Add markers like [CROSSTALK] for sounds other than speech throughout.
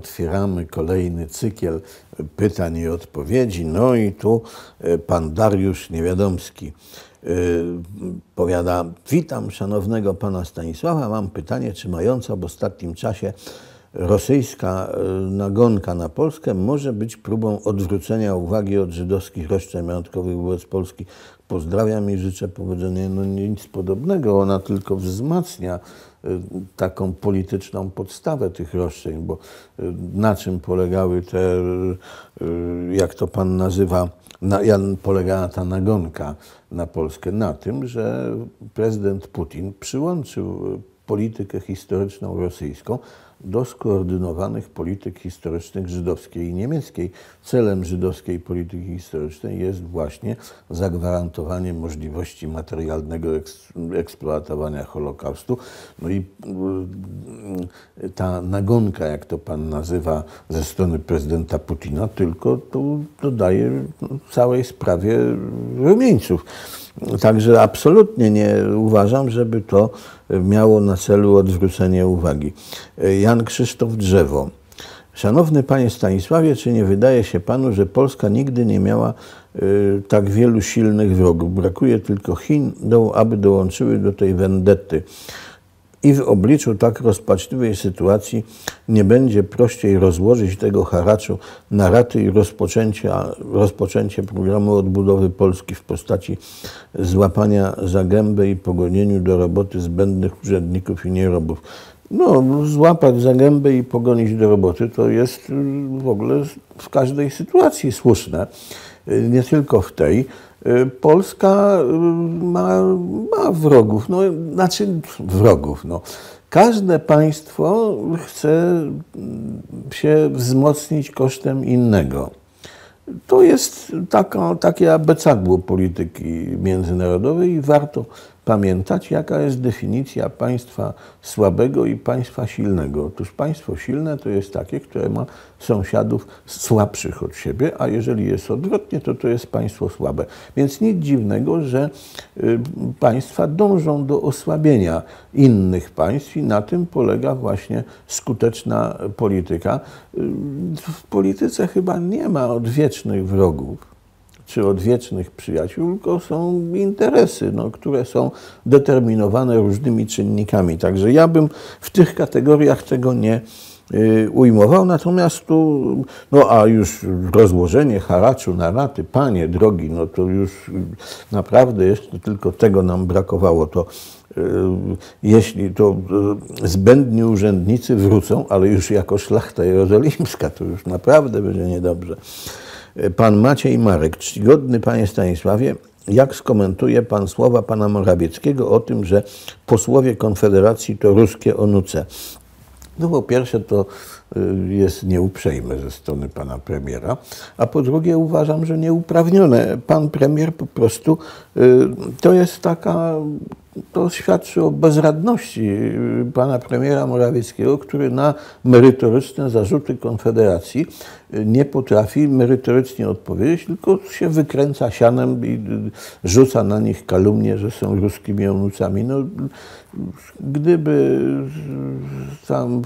otwieramy kolejny cykiel pytań i odpowiedzi. No i tu e, pan Dariusz Niewiadomski e, powiada: Witam szanownego pana Stanisława. Mam pytanie, czy mająca w ostatnim czasie rosyjska e, nagonka na Polskę może być próbą odwrócenia uwagi od żydowskich roszczeń majątkowych wobec Polski. Pozdrawiam i życzę powodzenia. No nic podobnego, ona tylko wzmacnia taką polityczną podstawę tych roszczeń, bo e, na czym polegały te, jak to pan nazywa, na, polegała ta nagonka na Polskę? Na tym, że prezydent Putin przyłączył politykę historyczną rosyjską do skoordynowanych polityk historycznych żydowskiej i niemieckiej. Celem żydowskiej polityki historycznej jest właśnie zagwarantowanie możliwości materialnego eksploatowania Holokaustu. No i y, ta nagonka, jak to pan nazywa, ze strony prezydenta Putina, tylko tu dodaje całej sprawie rumieńców. Także absolutnie nie uważam, żeby to miało na celu odwrócenie uwagi. Jan Krzysztof Drzewo. Szanowny panie Stanisławie, czy nie wydaje się panu, że Polska nigdy nie miała y, tak wielu silnych wrogów? Brakuje tylko Chin, do, aby dołączyły do tej wendetty i w obliczu tak rozpaczliwej sytuacji nie będzie prościej rozłożyć tego haraczu na raty i rozpoczęcie programu odbudowy Polski w postaci złapania za gębę i pogonieniu do roboty zbędnych urzędników i nierobów. No, złapać za gębę i pogonić do roboty to jest w ogóle w każdej sytuacji słuszne, nie tylko w tej. Y, Polska y, ma, ma wrogów, no, znaczy wrogów. No. Każde państwo chce się wzmocnić kosztem innego. To jest taka, takie abecadło polityki międzynarodowej i warto pamiętać, jaka jest definicja państwa słabego i państwa silnego. Otóż państwo silne to jest takie, które ma sąsiadów słabszych od siebie, a jeżeli jest odwrotnie, to to jest państwo słabe. Więc nic dziwnego, że y, państwa dążą do osłabienia innych państw i na tym polega właśnie skuteczna polityka. Y, w polityce chyba nie ma odwiecznych wrogów czy odwiecznych przyjaciół, tylko są interesy, no, które są determinowane różnymi czynnikami. Także ja bym w tych kategoriach tego nie y, ujmował. Natomiast tu, no a już rozłożenie haraczu na raty, panie drogi, no to już naprawdę jeszcze tylko tego nam brakowało. To y, jeśli to y, zbędni urzędnicy wrócą, ale już jako szlachta jerozolimska, to już naprawdę będzie niedobrze. Pan Maciej Marek, czcigodny panie Stanisławie, jak skomentuje pan słowa pana Morawieckiego o tym, że posłowie Konfederacji to ruskie onuce? No po pierwsze to y, jest nieuprzejme ze strony pana premiera, a po drugie uważam, że nieuprawnione. Pan premier po prostu y, to jest taka to świadczy o bezradności pana premiera Morawieckiego, który na merytoryczne zarzuty Konfederacji nie potrafi merytorycznie odpowiedzieć, tylko się wykręca sianem i rzuca na nich kalumnię, że są ruskimi onucami. No, gdyby tam,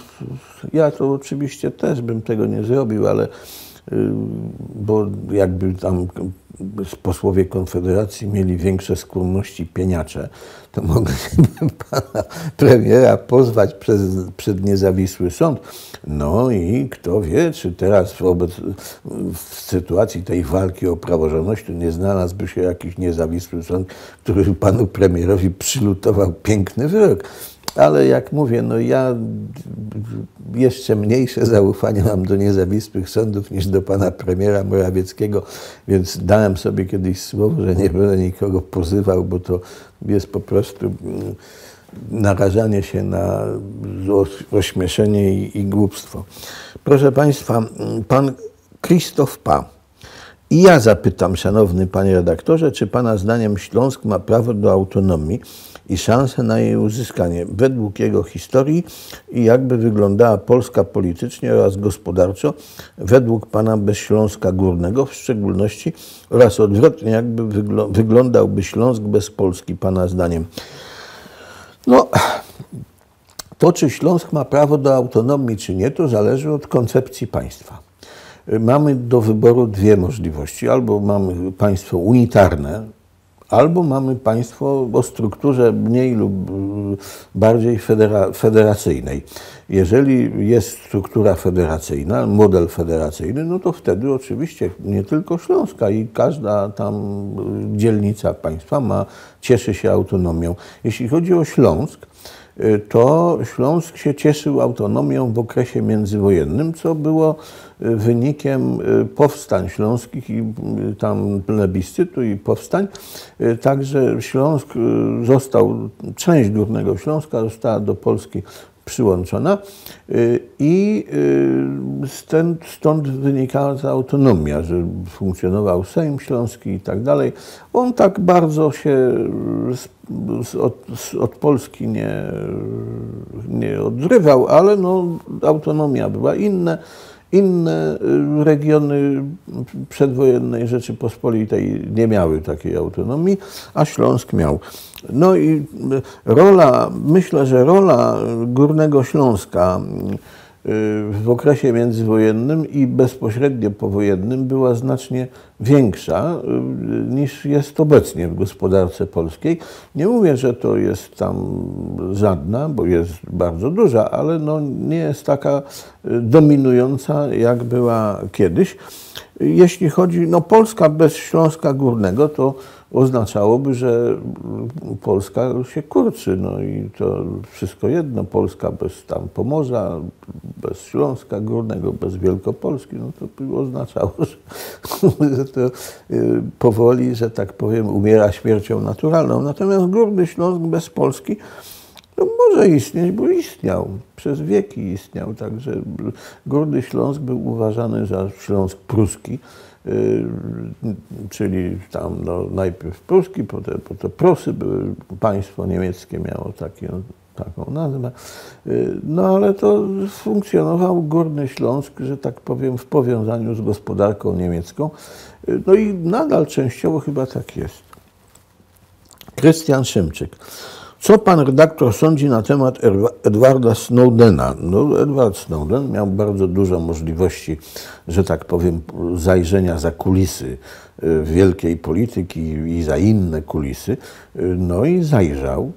ja to oczywiście też bym tego nie zrobił, ale bo jakby tam posłowie Konfederacji mieli większe skłonności pieniacze, to mogliby [LAUGHS] pana premiera pozwać przez, przed niezawisły sąd. No i kto wie, czy teraz wobec, w sytuacji tej walki o praworządność nie znalazłby się jakiś niezawisły sąd, który panu premierowi przylutował piękny wyrok. Ale jak mówię, no ja jeszcze mniejsze zaufanie mam do niezawisłych sądów niż do pana premiera Morawieckiego, więc dałem sobie kiedyś słowo, że nie będę nikogo pozywał, bo to jest po prostu mm, narażanie się na ośmieszenie i, głupstwo. Proszę Państwa, mm, pan Krzysztof Pa. I ja zapytam, szanowny panie redaktorze, czy pana zdaniem Śląsk ma prawo do autonomii? i szanse na jej uzyskanie według jego historii i jakby wyglądała Polska politycznie oraz gospodarczo według pana bez Śląska Górnego w szczególności oraz odwrotnie jakby wyglądałby Śląsk bez Polski pana zdaniem. No, To, czy Śląsk ma prawo do autonomii, czy nie, to zależy od koncepcji państwa. Mamy do wyboru dwie możliwości. Albo mamy państwo unitarne, albo mamy państwo o strukturze mniej lub bardziej federa federacyjnej. Jeżeli jest struktura federacyjna, model federacyjny, no to wtedy oczywiście nie tylko Śląska i każda tam dzielnica państwa ma, cieszy się autonomią. Jeśli chodzi o Śląsk, to Śląsk się cieszył autonomią w okresie międzywojennym, co było y, wynikiem y, powstań śląskich i tam plebiscytu i powstań. Także Śląsk został, część Górnego Śląska została do Polski przyłączona y, i y, stąd, wynikała ta autonomia, że funkcjonował Sejm Śląski i tak dalej. On tak bardzo się od, od Polski nie, nie odrywał, ale no, autonomia była. Inne inne y, regiony przedwojennej Rzeczypospolitej nie miały takiej autonomii, a Śląsk miał. No i y, rola, myślę, że rola Górnego Śląska w okresie międzywojennym i bezpośrednio powojennym była znacznie większa y, niż jest obecnie w gospodarce polskiej. Nie mówię, że to jest tam żadna, bo jest bardzo duża, ale no nie jest taka y, dominująca, jak była kiedyś. Jeśli chodzi, no Polska bez Śląska Górnego, to oznaczałoby, że Polska się kurczy. No i to wszystko jedno. Polska bez tam Pomorza, bez Śląska Górnego, bez Wielkopolski, no to by oznaczało, że, [LAUGHS] że to y, powoli, że tak powiem, umiera śmiercią naturalną. Natomiast Górny Śląsk bez Polski no może istnieć, bo istniał. Przez wieki istniał. Także Górny Śląsk był uważany za Śląsk pruski. Y, czyli tam no, najpierw Pruski, potem, potem Prosy były, państwo niemieckie miało taką nazwę. Y, no ale to funkcjonował Górny Śląsk, że tak powiem, w powiązaniu z gospodarką niemiecką. Y, no i nadal częściowo chyba tak jest. Krystian Szymczyk. Co pan redaktor sądzi na temat Edwarda Snowdena? No, Edward Snowden miał bardzo dużo możliwości, że tak powiem, zajrzenia za kulisy y, wielkiej polityki i za inne kulisy. Y, no i zajrzał.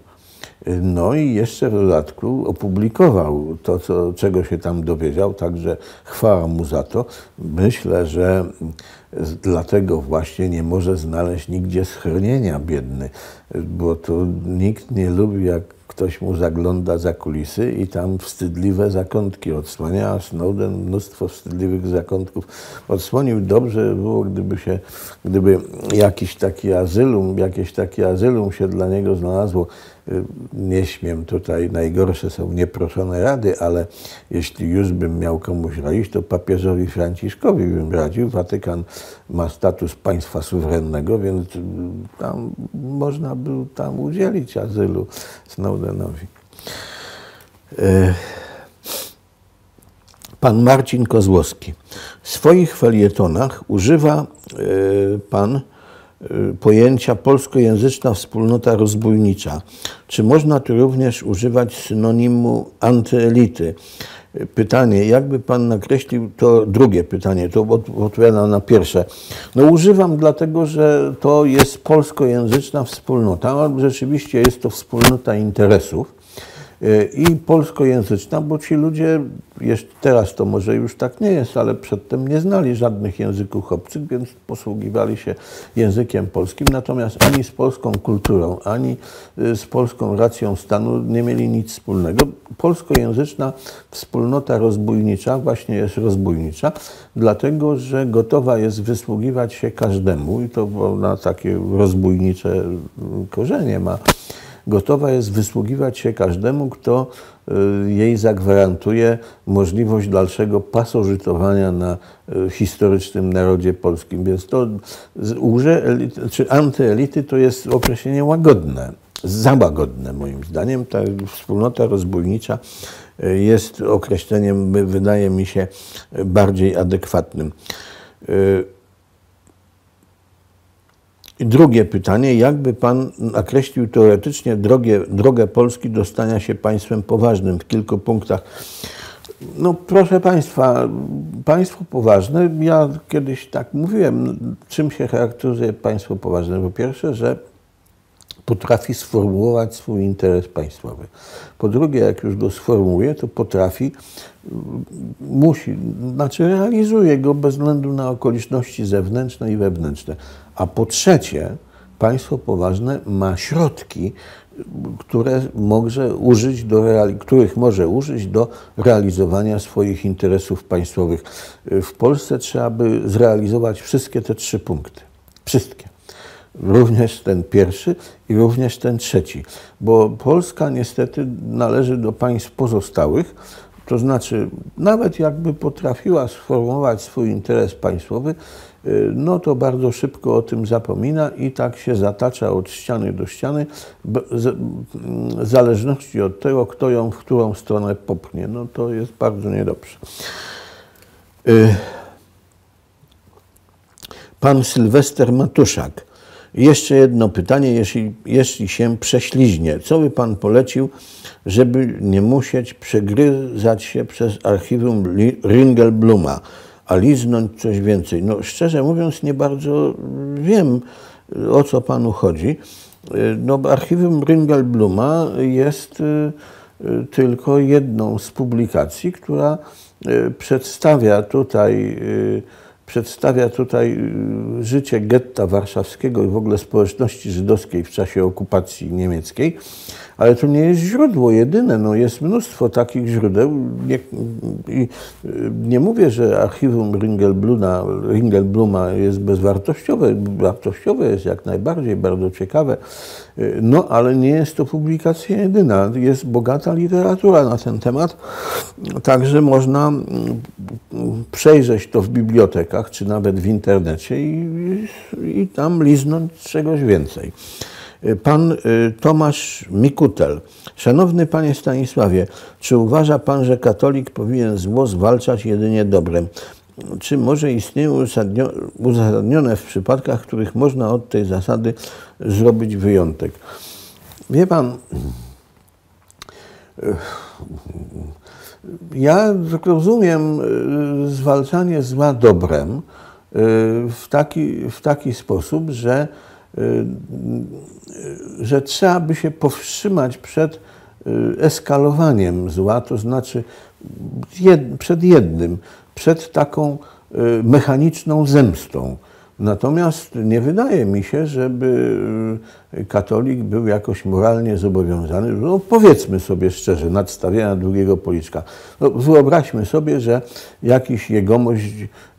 Y, no i jeszcze w dodatku opublikował to, co, czego się tam dowiedział, także chwała mu za to. Myślę, że dlatego właśnie nie może znaleźć nigdzie schronienia biedny, bo to nikt nie lubi, jak ktoś mu zagląda za kulisy i tam wstydliwe zakątki odsłania, a Snowden mnóstwo wstydliwych zakątków odsłonił. Dobrze było, gdyby się, gdyby jakiś taki azylum, jakieś takie azylum się dla niego znalazło nie śmiem tutaj, najgorsze są nieproszone rady, ale jeśli już bym miał komuś radzić, to papieżowi Franciszkowi bym radził. Watykan ma status państwa suwerennego, więc tam można by tam udzielić azylu Snowdenowi. E, pan Marcin Kozłowski. W swoich felietonach używa pan Y, pojęcia polskojęzyczna wspólnota rozbójnicza. Czy można tu również używać synonimu antyelity? Pytanie, jakby Pan nakreślił to drugie pytanie, to odpowiada na pierwsze. No używam dlatego, że to jest polskojęzyczna wspólnota, rzeczywiście jest to wspólnota interesów i polskojęzyczna, bo ci ludzie, jeszcze teraz to może już tak nie jest, ale przedtem nie znali żadnych języków obcych, więc posługiwali się językiem polskim, natomiast ani z polską kulturą, ani y, z polską racją stanu nie mieli nic wspólnego. Polskojęzyczna wspólnota rozbójnicza właśnie jest rozbójnicza, dlatego że gotowa jest wysługiwać się każdemu i to na takie rozbójnicze korzenie ma gotowa jest wysługiwać się każdemu, kto y, jej zagwarantuje możliwość dalszego pasożytowania na y, historycznym narodzie polskim. Więc to urze czy antyelity to jest określenie łagodne, za łagodne moim zdaniem. Ta wspólnota rozbójnicza y, jest określeniem, wydaje mi się, bardziej adekwatnym. Drugie pytanie, jakby Pan nakreślił teoretycznie drogę, drogę Polski do stania się państwem poważnym w kilku punktach? No proszę Państwa, państwo poważne, ja kiedyś tak mówiłem, czym się charakteryzuje państwo poważne? Po pierwsze, że potrafi sformułować swój interes państwowy. Po drugie, jak już go sformułuje, to potrafi, musi, znaczy realizuje go bez względu na okoliczności zewnętrzne i wewnętrzne. A po trzecie, państwo poważne ma środki, które może użyć do których może użyć do realizowania swoich interesów państwowych. W Polsce trzeba by zrealizować wszystkie te trzy punkty. Wszystkie również ten pierwszy i również ten trzeci, bo Polska niestety należy do państw pozostałych, to znaczy nawet jakby potrafiła sformułować swój interes państwowy, y, no to bardzo szybko o tym zapomina i tak się zatacza od ściany do ściany, w zależności od tego, kto ją w którą stronę popchnie. No to jest bardzo niedobrze. Y, pan Sylwester Matuszak jeszcze jedno pytanie, jeśli, jeśli się prześliźnie. Co by Pan polecił, żeby nie musieć przegryzać się przez archiwum Ringelbluma, a liznąć coś więcej? No szczerze mówiąc nie bardzo wiem, o co Panu chodzi. No, archiwum Ringelbluma jest y, y, tylko jedną z publikacji, która y, przedstawia tutaj przedstawia tutaj y, życie getta warszawskiego i w ogóle społeczności żydowskiej w czasie okupacji niemieckiej. Ale to nie jest źródło jedyne, no jest mnóstwo takich źródeł. Nie, nie mówię, że archiwum Ringelbluma, Ringelbluma jest bezwartościowe. Wartościowe jest jak najbardziej, bardzo ciekawe. No, ale nie jest to publikacja jedyna. Jest bogata literatura na ten temat. Także można mm, przejrzeć to w bibliotekach, czy nawet w internecie i, i tam liznąć czegoś więcej. Pan y, Tomasz Mikutel. Szanowny Panie Stanisławie, czy uważa Pan, że katolik powinien zło zwalczać jedynie dobrem? Czy może istnieją uzasadnione w przypadkach, w których można od tej zasady zrobić wyjątek? Wie Pan, y, ja rozumiem y, zwalczanie zła dobrem w taki, w taki sposób, że że trzeba by się powstrzymać przed eskalowaniem zła, to znaczy jed, przed jednym, przed taką y, mechaniczną zemstą. Natomiast nie wydaje mi się, żeby y, katolik był jakoś moralnie zobowiązany, no powiedzmy sobie szczerze, nadstawiania drugiego policzka. No, wyobraźmy sobie, że jakiś jegomość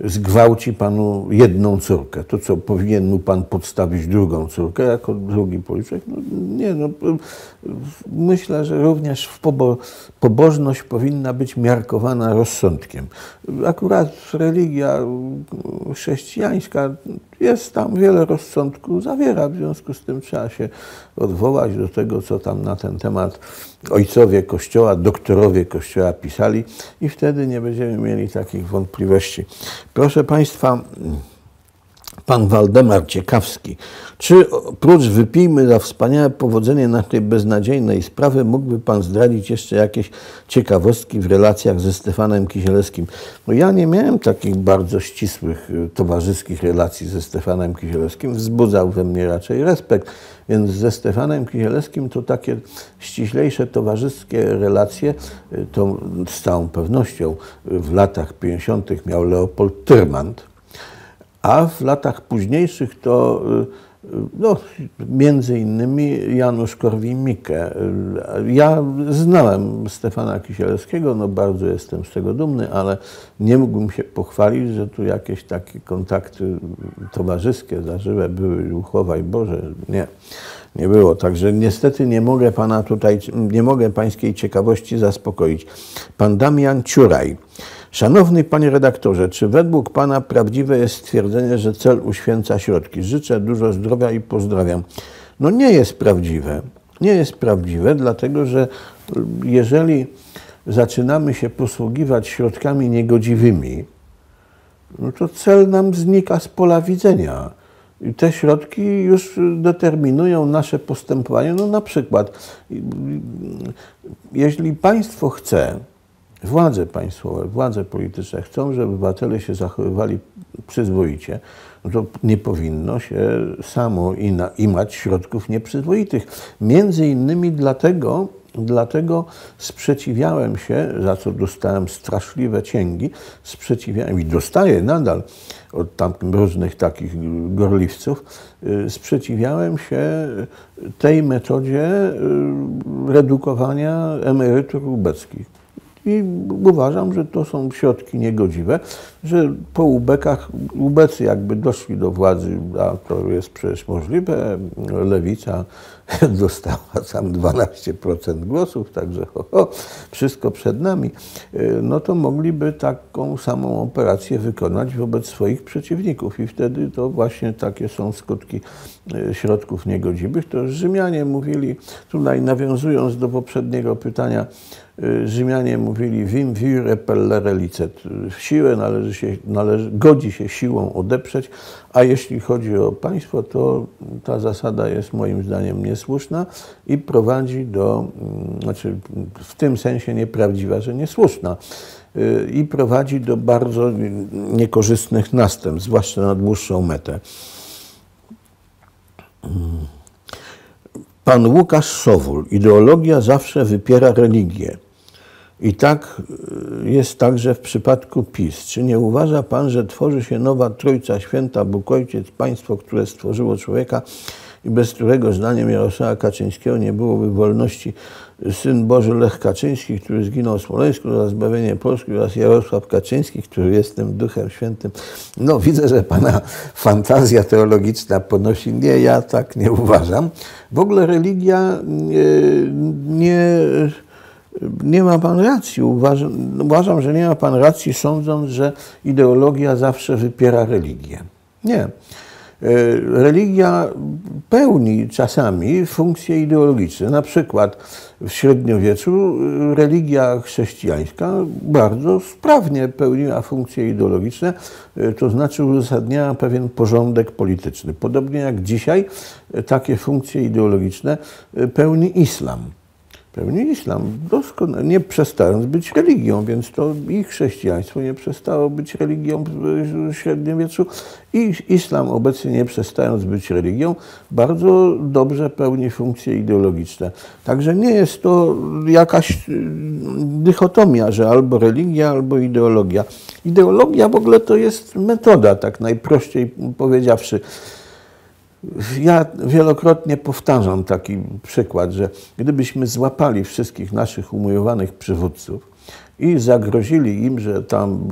zgwałci panu jedną córkę. To co, powinien mu pan podstawić drugą córkę jako drugi policzek? No, nie, no, myślę, że również w pobo pobożność powinna być miarkowana rozsądkiem. Akurat religia chrześcijańska jest tam wiele rozsądku, zawiera, w związku z tym trzeba się odwołać do tego, co tam na ten temat ojcowie Kościoła, doktorowie Kościoła pisali i wtedy nie będziemy mieli takich wątpliwości. Proszę Państwa, pan Waldemar Ciekawski. Czy oprócz wypijmy za wspaniałe powodzenie naszej beznadziejnej sprawy, mógłby pan zdradzić jeszcze jakieś ciekawostki w relacjach ze Stefanem Kisielewskim? No ja nie miałem takich bardzo ścisłych y, towarzyskich relacji ze Stefanem Kisielewskim. Wzbudzał we mnie raczej respekt. Więc ze Stefanem Kisielewskim to takie ściślejsze towarzyskie relacje, y, to z całą pewnością w latach 50. miał Leopold Tyrmand, a w latach późniejszych to y, no, między innymi Janusz Korwin-Mikke. Ja znałem Stefana Kisielewskiego, no bardzo jestem z tego dumny, ale nie mógłbym się pochwalić, że tu jakieś takie kontakty towarzyskie zażyłe były, uchowaj Boże, nie. Nie było, także niestety nie mogę pana tutaj, nie mogę pańskiej ciekawości zaspokoić. Pan Damian Ciuraj. Szanowny panie redaktorze, czy według pana prawdziwe jest stwierdzenie, że cel uświęca środki? Życzę dużo zdrowia i pozdrawiam. No nie jest prawdziwe. Nie jest prawdziwe, dlatego że jeżeli zaczynamy się posługiwać środkami niegodziwymi, no to cel nam znika z pola widzenia. I te środki już determinują nasze postępowanie. No na przykład, jeśli państwo chce, władze państwowe, władze polityczne chcą, żeby obywatele się zachowywali przyzwoicie, no to nie powinno się samo imać środków nieprzyzwoitych. Między innymi dlatego, Dlatego sprzeciwiałem się, za co dostałem straszliwe cięgi, sprzeciwiałem i dostaję nadal od tam różnych takich gorliwców, y, sprzeciwiałem się tej metodzie y, redukowania emerytur ubeckich. I uważam, że to są środki niegodziwe, że po ubekach, ubecy jakby doszli do władzy, a to jest przecież możliwe, lewica [LAUGHS] dostała sam 12% głosów, także ho, ho, wszystko przed nami, no to mogliby taką samą operację wykonać wobec swoich przeciwników i wtedy to właśnie takie są skutki e, środków niegodziwych. To Rzymianie mówili, tutaj nawiązując do poprzedniego pytania, Y, Rzymianie mówili vim vire pellere licet. Siłę należy się, należy, godzi się siłą odeprzeć, a jeśli chodzi o państwo, to ta zasada jest moim zdaniem niesłuszna i prowadzi do, mm, znaczy w tym sensie nieprawdziwa, że niesłuszna y, i prowadzi do bardzo niekorzystnych następstw, zwłaszcza na dłuższą metę. Mm. Pan Łukasz Szowul. Ideologia zawsze wypiera religię. I tak y, jest także w przypadku PiS. Czy nie uważa Pan, że tworzy się nowa Trójca Święta, Bóg Ojciec, państwo, które stworzyło człowieka i bez którego zdaniem Jarosława Kaczyńskiego nie byłoby wolności Syn Boży Lech Kaczyński, który zginął w Smoleńsku za zbawienie Polski oraz Jarosław Kaczyński, który jest tym Duchem Świętym. No widzę, że Pana fantazja teologiczna ponosi. Nie, ja tak nie uważam. W ogóle religia nie, nie nie ma pan racji. Uważam, uważam, że nie ma pan racji, sądząc, że ideologia zawsze wypiera religię. Nie. E, religia pełni czasami funkcje ideologiczne. Na przykład w średniowieczu religia chrześcijańska bardzo sprawnie pełniła funkcje ideologiczne, e, to znaczy uzasadniała pewien porządek polityczny. Podobnie jak dzisiaj takie funkcje ideologiczne e, pełni islam pełni islam, doskonale, nie przestając być religią, więc to i chrześcijaństwo nie przestało być religią w średniowieczu i islam obecnie nie przestając być religią, bardzo dobrze pełni funkcje ideologiczne. Także nie jest to jakaś y, dychotomia, że albo religia, albo ideologia. Ideologia w ogóle to jest metoda, tak najprościej powiedziawszy. Ja wielokrotnie powtarzam taki przykład, że gdybyśmy złapali wszystkich naszych umiłowanych przywódców i zagrozili im, że tam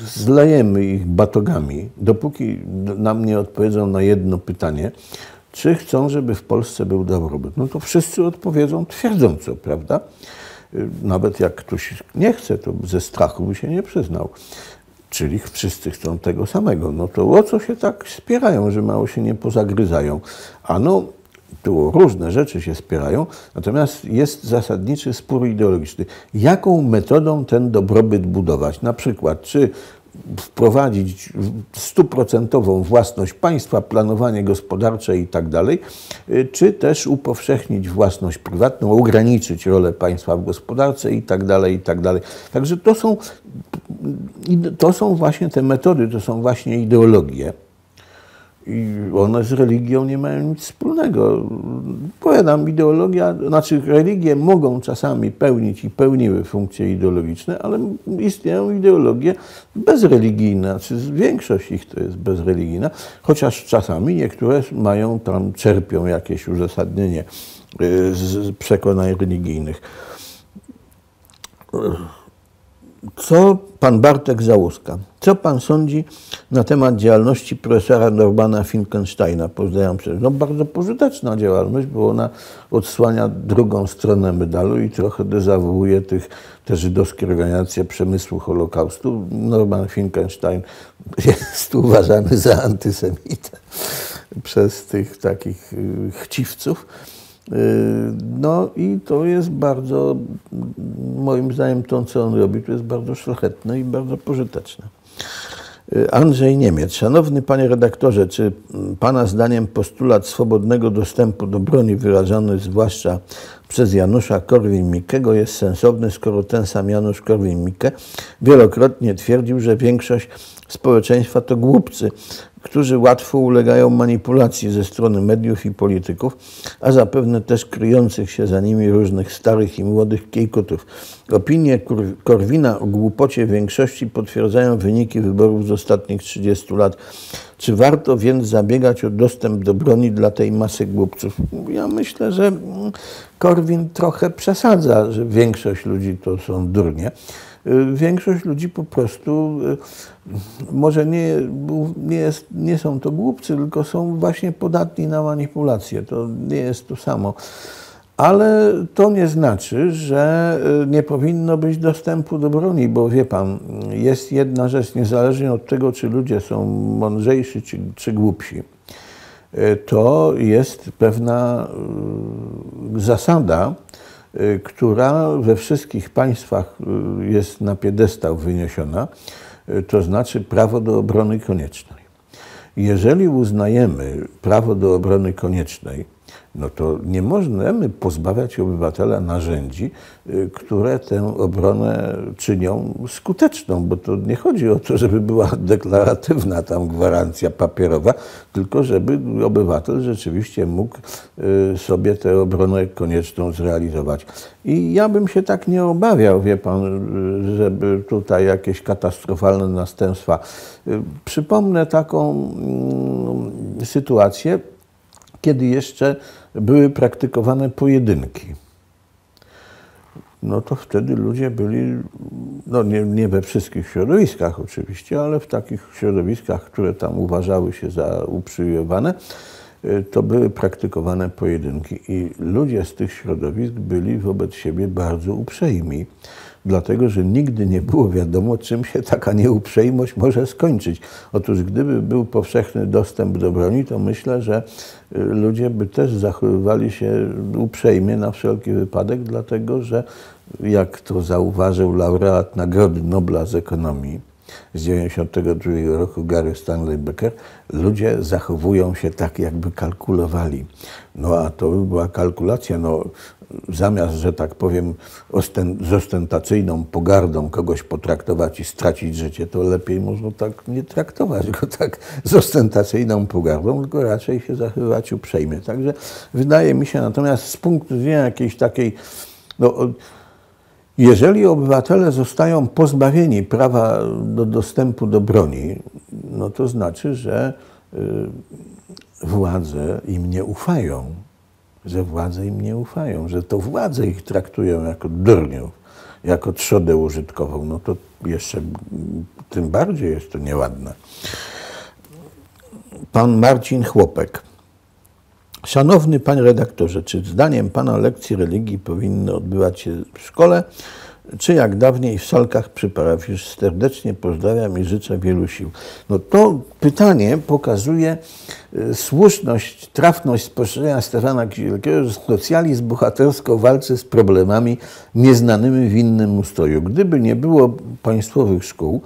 zlejemy ich batogami, dopóki nam nie odpowiedzą na jedno pytanie, czy chcą, żeby w Polsce był dobrobyt. No to wszyscy odpowiedzą twierdząco, prawda? Nawet jak ktoś nie chce, to ze strachu by się nie przyznał czyli wszyscy chcą tego samego. No to o co się tak spierają, że mało się nie pozagryzają? Ano, tu różne rzeczy się spierają, natomiast jest zasadniczy spór ideologiczny. Jaką metodą ten dobrobyt budować? Na przykład, czy wprowadzić stuprocentową własność państwa, planowanie gospodarcze i tak dalej, czy też upowszechnić własność prywatną, ograniczyć rolę państwa w gospodarce i tak dalej, i tak dalej. Także to są, to są właśnie te metody, to są właśnie ideologie. I one z religią nie mają nic wspólnego. Powiadam, ideologia, znaczy religie mogą czasami pełnić i pełniły funkcje ideologiczne, ale istnieją ideologie bezreligijne, znaczy większość ich to jest bezreligijna, chociaż czasami niektóre mają tam, czerpią jakieś uzasadnienie y, z przekonań religijnych. Co pan Bartek Załuska? Co pan sądzi na temat działalności profesora Normana Finkensteina? Pozdrawiam się. No bardzo pożyteczna działalność, bo ona odsłania drugą stronę medalu i trochę dezawuuje tych, te żydowskie organizacje przemysłu Holokaustu. Norman Finkenstein [LAUGHS] jest uważany za antysemitę przez tych takich y, chciwców. Y, no i to jest bardzo, moim zdaniem to, co on robi, to jest bardzo szlachetne i bardzo pożyteczne. Andrzej Niemiec. Szanowny panie redaktorze, czy pana zdaniem postulat swobodnego dostępu do broni wyrażany zwłaszcza przez Janusza Korwin-Mikkego jest sensowny, skoro ten sam Janusz Korwin-Mikke wielokrotnie twierdził, że większość społeczeństwa to głupcy, którzy łatwo ulegają manipulacji ze strony mediów i polityków, a zapewne też kryjących się za nimi różnych starych i młodych kiejkutów. Opinie Korwina o głupocie większości potwierdzają wyniki wyborów z ostatnich 30 lat. Czy warto więc zabiegać o dostęp do broni dla tej masy głupców? Ja myślę, że Korwin trochę przesadza, że większość ludzi to są durnie. Y, większość ludzi po prostu y, może nie, nie, jest, nie są to głupcy, tylko są właśnie podatni na manipulacje. To nie jest to samo. Ale to nie znaczy, że y, nie powinno być dostępu do broni, bo wie pan, jest jedna rzecz, niezależnie od tego, czy ludzie są mądrzejsi czy, czy głupsi, to jest pewna zasada, która we wszystkich państwach y, jest na piedestał wyniesiona, y, to znaczy prawo do obrony koniecznej. Jeżeli uznajemy prawo do obrony koniecznej, no to nie możemy pozbawiać obywatela narzędzi, y, które tę obronę czynią skuteczną, bo to nie chodzi o to, żeby była [LAUGHS] deklaratywna tam gwarancja papierowa, tylko żeby obywatel rzeczywiście mógł y, sobie tę obronę konieczną zrealizować. I ja bym się tak nie obawiał, wie pan, y, żeby tutaj jakieś katastrofalne następstwa. Przypomnę taką mm, sytuację, kiedy jeszcze były praktykowane pojedynki. No to wtedy ludzie byli, no nie, nie we wszystkich środowiskach oczywiście, ale w takich środowiskach, które tam uważały się za uprzywilejowane, y, to były praktykowane pojedynki. I ludzie z tych środowisk byli wobec siebie bardzo uprzejmi dlatego że nigdy nie było wiadomo, czym się taka nieuprzejmość może skończyć. Otóż gdyby był powszechny dostęp do broni, to myślę, że y, ludzie by też zachowywali się uprzejmie na wszelki wypadek, dlatego że, jak to zauważył laureat Nagrody Nobla z ekonomii, z 1992 roku Gary Stanley Becker, ludzie zachowują się tak, jakby kalkulowali. No a to by była kalkulacja. No, zamiast, że tak powiem, z ostentacyjną pogardą kogoś potraktować i stracić życie, to lepiej można tak nie traktować go [LAUGHS] tak z ostentacyjną pogardą, tylko raczej się zachowywać uprzejmie. Także wydaje mi się, natomiast z punktu widzenia jakiejś takiej, no, jeżeli obywatele zostają pozbawieni prawa do dostępu do broni, no to znaczy, że y, władze im nie ufają że władze im nie ufają, że to władze ich traktują jako durniów, jako trzodę użytkową, no to jeszcze tym bardziej jest to nieładne. Pan Marcin Chłopek. Szanowny panie redaktorze, czy zdaniem pana lekcje religii powinny odbywać się w szkole, czy jak dawniej w salkach przy parafii? Serdecznie pozdrawiam i życzę wielu sił. No to pytanie pokazuje e, słuszność, trafność spostrzeżenia Stefana Kisielskiego, że socjalizm bohatersko walczy z problemami nieznanymi w innym ustroju. Gdyby nie było państwowych szkół,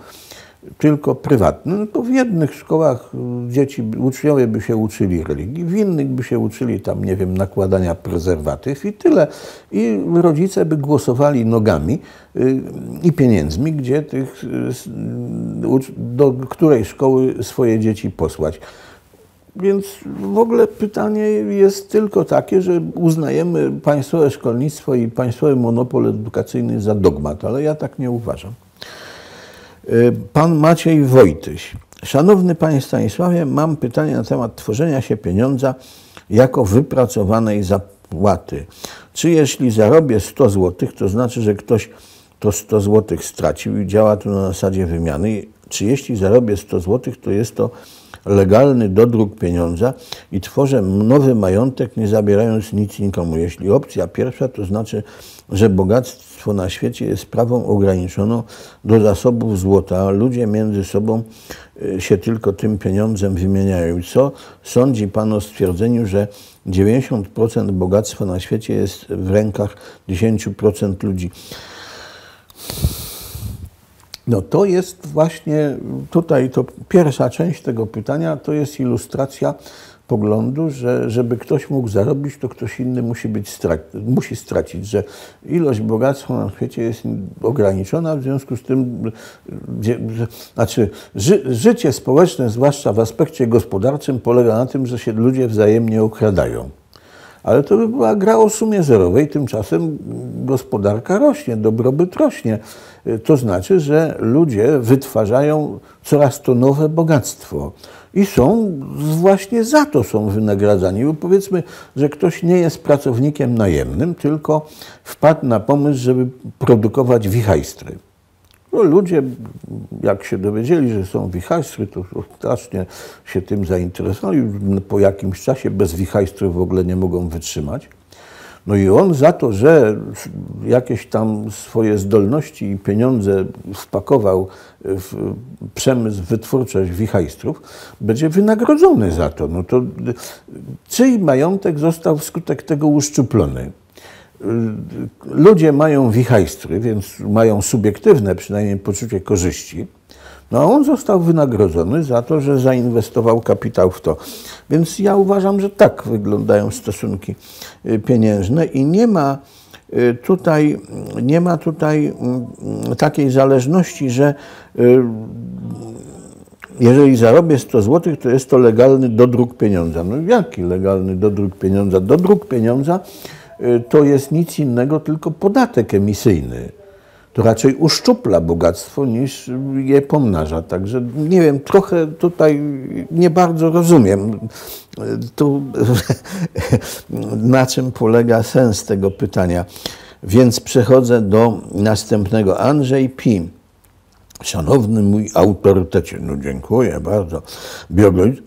tylko prywatne, no to w jednych szkołach dzieci, uczniowie by się uczyli religii, w innych by się uczyli tam, nie wiem, nakładania prezerwatyw i tyle. I rodzice by głosowali nogami y, i pieniędzmi, gdzie tych, y, do której szkoły swoje dzieci posłać. Więc w ogóle pytanie jest tylko takie, że uznajemy państwowe szkolnictwo i państwowy monopol edukacyjny za dogmat, ale ja tak nie uważam. Y, pan Maciej Wojtyś. Szanowny Panie Stanisławie, mam pytanie na temat tworzenia się pieniądza jako wypracowanej zapłaty. Czy jeśli zarobię 100 zł, to znaczy, że ktoś to 100 zł stracił i działa to na zasadzie wymiany? Czy jeśli zarobię 100 zł, to jest to legalny dodruk pieniądza i tworzę nowy majątek, nie zabierając nic nikomu. Jeśli opcja pierwsza, to znaczy, że bogactwo na świecie jest sprawą ograniczoną do zasobów złota, ludzie między sobą y, się tylko tym pieniądzem wymieniają. Co sądzi Pan o stwierdzeniu, że 90% bogactwa na świecie jest w rękach 10% ludzi? No to jest właśnie tutaj, to pierwsza część tego pytania to jest ilustracja poglądu, że żeby ktoś mógł zarobić, to ktoś inny musi, być stra musi stracić, że ilość bogactwa na świecie jest ograniczona, w związku z tym, znaczy ży życie społeczne, zwłaszcza w aspekcie gospodarczym, polega na tym, że się ludzie wzajemnie okradają. Ale to by była gra o sumie zerowej, tymczasem gospodarka rośnie, dobrobyt rośnie. To znaczy, że ludzie wytwarzają coraz to nowe bogactwo i są właśnie za to są wynagradzani. Bo powiedzmy, że ktoś nie jest pracownikiem najemnym, tylko wpadł na pomysł, żeby produkować wichajstry. No, ludzie, jak się dowiedzieli, że są wichajstry, to strasznie się tym zainteresowali. Po jakimś czasie bez wichajstrów w ogóle nie mogą wytrzymać. No i on za to, że jakieś tam swoje zdolności i pieniądze wpakował w przemysł, wytwórczość wichajstrów, będzie wynagrodzony za to. No to czyj majątek został wskutek tego uszczuplony? Ludzie mają wichajstry, więc mają subiektywne przynajmniej poczucie korzyści. No a on został wynagrodzony za to, że zainwestował kapitał w to. Więc ja uważam, że tak wyglądają stosunki y, pieniężne i nie ma y, tutaj, nie ma tutaj mm, takiej zależności, że y, jeżeli zarobię 100 zł, to jest to legalny dodruk pieniądza. No jaki legalny dodruk pieniądza? Dodruk pieniądza to jest nic innego, tylko podatek emisyjny to raczej uszczupla bogactwo niż je pomnaża. Także nie wiem, trochę tutaj nie bardzo rozumiem tu, [LAUGHS] na czym polega sens tego pytania. Więc przechodzę do następnego. Andrzej P. Szanowny mój autorytecie, no dziękuję bardzo.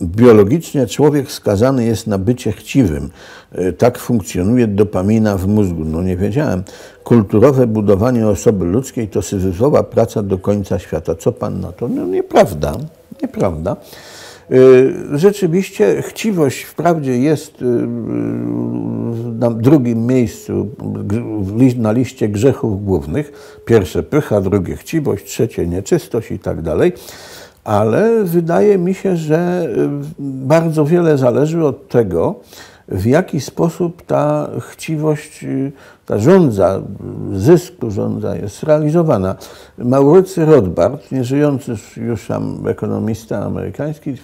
Biologicznie człowiek skazany jest na bycie chciwym. E, tak funkcjonuje dopamina w mózgu. No nie wiedziałem. Kulturowe budowanie osoby ludzkiej to syzyfowa praca do końca świata. Co pan na to? No nieprawda. Nieprawda. E, rzeczywiście chciwość wprawdzie jest e, na drugim miejscu na liście grzechów głównych. Pierwsze pycha, drugie chciwość, trzecie nieczystość i tak dalej. Ale wydaje mi się, że bardzo wiele zależy od tego, w jaki sposób ta chciwość, y, ta rządza, zysku rządza jest realizowana. Maurycy Rothbard, nieżyjący już sam ekonomista amerykański,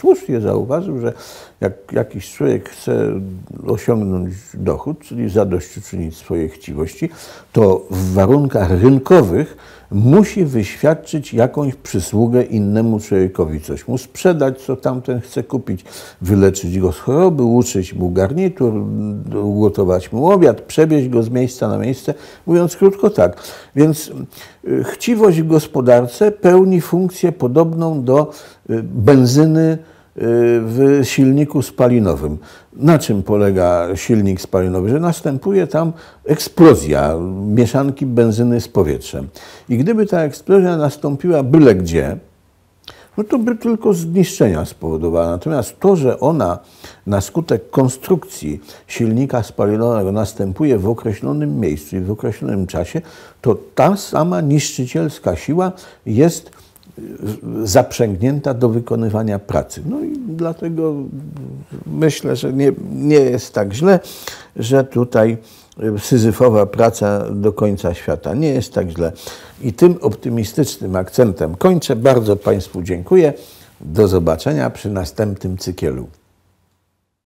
słusznie zauważył, że jak jakiś człowiek chce osiągnąć dochód, czyli zadośćuczynić swojej chciwości, to w warunkach rynkowych musi wyświadczyć jakąś przysługę innemu człowiekowi, coś mu sprzedać, co tamten chce kupić, wyleczyć go z choroby, uczyć mu garnitur, ugotować mu obiad, przewieźć go z miejsca na miejsce, mówiąc krótko tak. Więc y, chciwość w gospodarce pełni funkcję podobną do y, benzyny, w silniku spalinowym. Na czym polega silnik spalinowy? Że następuje tam eksplozja mieszanki benzyny z powietrzem. I gdyby ta eksplozja nastąpiła byle gdzie, no to by tylko zniszczenia spowodowała. Natomiast to, że ona na skutek konstrukcji silnika spalinowego następuje w określonym miejscu i w określonym czasie, to ta sama niszczycielska siła jest zaprzęgnięta do wykonywania pracy. No i dlatego myślę, że nie, nie jest tak źle, że tutaj syzyfowa praca do końca świata. Nie jest tak źle. I tym optymistycznym akcentem kończę. Bardzo Państwu dziękuję. Do zobaczenia przy następnym cykielu.